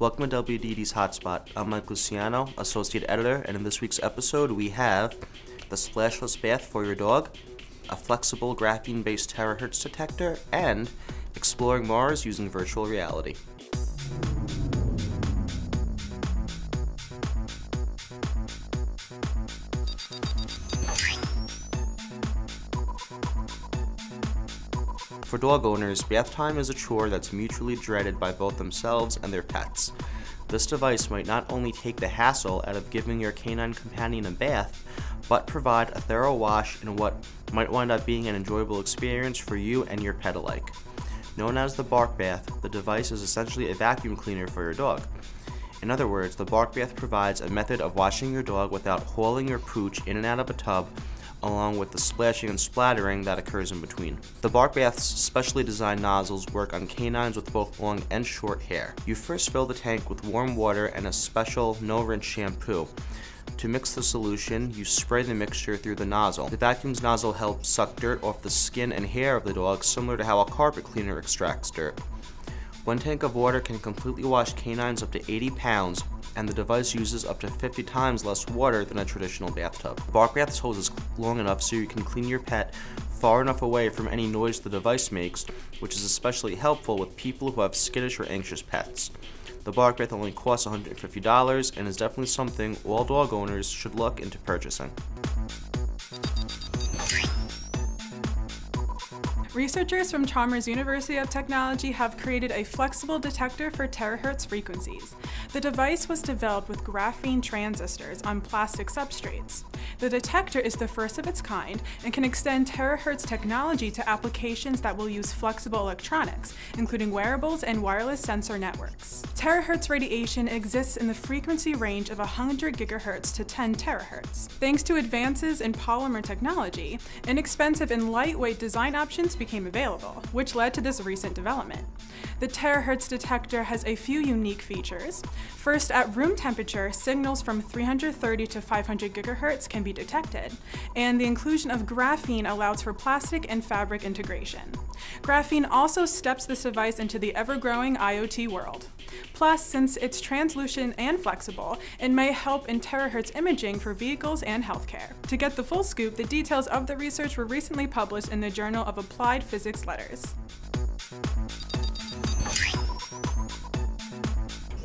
Welcome to WDD's Hotspot. I'm Mike Luciano, Associate Editor, and in this week's episode we have the splashless bath for your dog, a flexible graphene based terahertz detector, and exploring Mars using virtual reality. For dog owners, bath time is a chore that's mutually dreaded by both themselves and their pets. This device might not only take the hassle out of giving your canine companion a bath, but provide a thorough wash in what might wind up being an enjoyable experience for you and your pet alike. Known as the Bark Bath, the device is essentially a vacuum cleaner for your dog. In other words, the Bark Bath provides a method of washing your dog without hauling your pooch in and out of a tub along with the splashing and splattering that occurs in between. The Bark Bath's specially designed nozzles work on canines with both long and short hair. You first fill the tank with warm water and a special no-rinse shampoo. To mix the solution, you spray the mixture through the nozzle. The vacuum's nozzle helps suck dirt off the skin and hair of the dog, similar to how a carpet cleaner extracts dirt. One tank of water can completely wash canines up to 80 pounds, and the device uses up to 50 times less water than a traditional bathtub. Bark Bath's hose is long enough so you can clean your pet far enough away from any noise the device makes, which is especially helpful with people who have skittish or anxious pets. The Bark Bath only costs $150 and is definitely something all dog owners should look into purchasing. Researchers from Chalmers University of Technology have created a flexible detector for terahertz frequencies. The device was developed with graphene transistors on plastic substrates. The detector is the first of its kind and can extend terahertz technology to applications that will use flexible electronics, including wearables and wireless sensor networks. Terahertz radiation exists in the frequency range of 100 gigahertz to 10 terahertz. Thanks to advances in polymer technology, inexpensive and lightweight design options became available, which led to this recent development. The terahertz detector has a few unique features. First, at room temperature, signals from 330 to 500 gigahertz can be detected, and the inclusion of graphene allows for plastic and fabric integration. Graphene also steps this device into the ever-growing IoT world. Plus, since it's translucent and flexible, it may help in terahertz imaging for vehicles and healthcare. To get the full scoop, the details of the research were recently published in the Journal of Applied Physics Letters.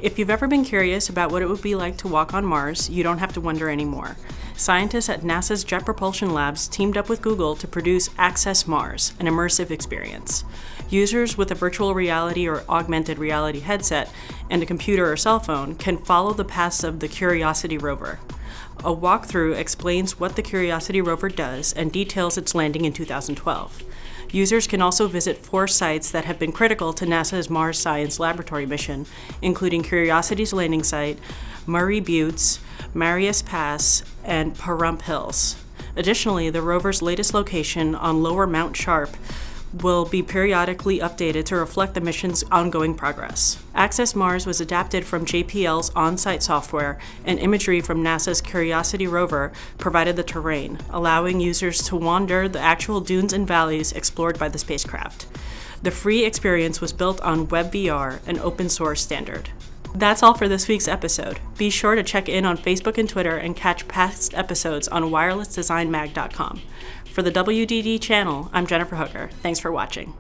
If you've ever been curious about what it would be like to walk on Mars, you don't have to wonder anymore. Scientists at NASA's Jet Propulsion Labs teamed up with Google to produce Access Mars, an immersive experience. Users with a virtual reality or augmented reality headset and a computer or cell phone can follow the paths of the Curiosity rover. A walkthrough explains what the Curiosity rover does and details its landing in 2012. Users can also visit four sites that have been critical to NASA's Mars Science Laboratory mission, including Curiosity's landing site, Murray Buttes, Marias Pass, and Pahrump Hills. Additionally, the rover's latest location on Lower Mount Sharp will be periodically updated to reflect the mission's ongoing progress. Access Mars was adapted from JPL's on-site software, and imagery from NASA's Curiosity rover provided the terrain, allowing users to wander the actual dunes and valleys explored by the spacecraft. The free experience was built on WebVR, an open source standard. That's all for this week's episode. Be sure to check in on Facebook and Twitter and catch past episodes on wirelessdesignmag.com. For the WDD channel, I'm Jennifer Hooker. Thanks for watching.